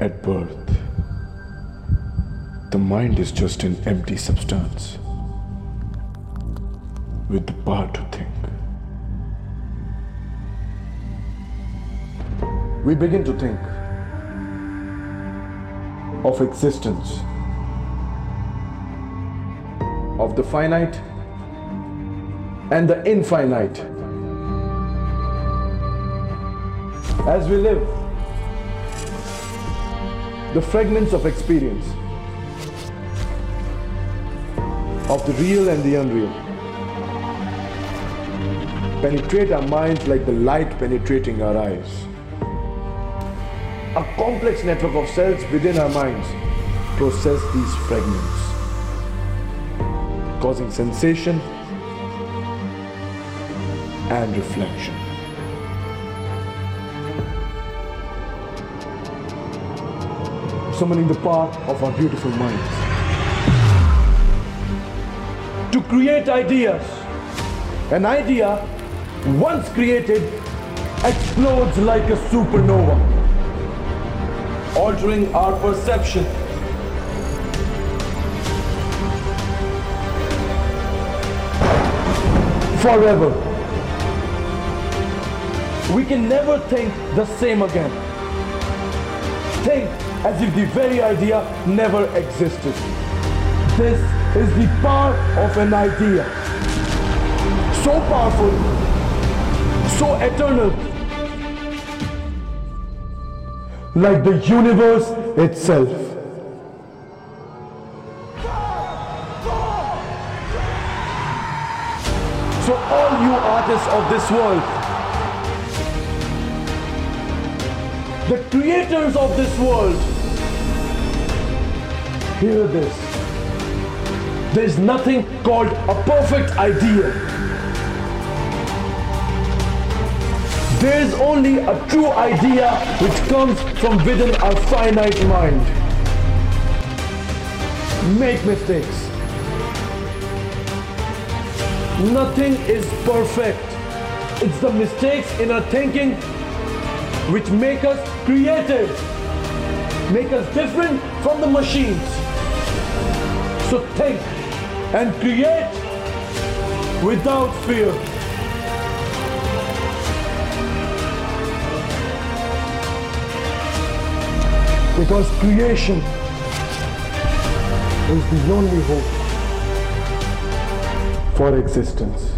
At birth, the mind is just an empty substance with the power to think. We begin to think of existence, of the finite and the infinite. As we live, the fragments of experience of the real and the unreal penetrate our minds like the light penetrating our eyes. A complex network of cells within our minds process these fragments, causing sensation and reflection. Summoning the power of our beautiful minds to create ideas. An idea, once created, explodes like a supernova, altering our perception. Forever. We can never think the same again. Think as if the very idea never existed. This is the power of an idea. So powerful, so eternal, like the universe itself. So, all you artists of this world, the creators of this world, hear this. There is nothing called a perfect idea. There is only a true idea which comes from within our finite mind. Make mistakes. Nothing is perfect. It's the mistakes in our thinking which make us creative, make us different from the machines. So think and create without fear. Because creation is the only hope for existence.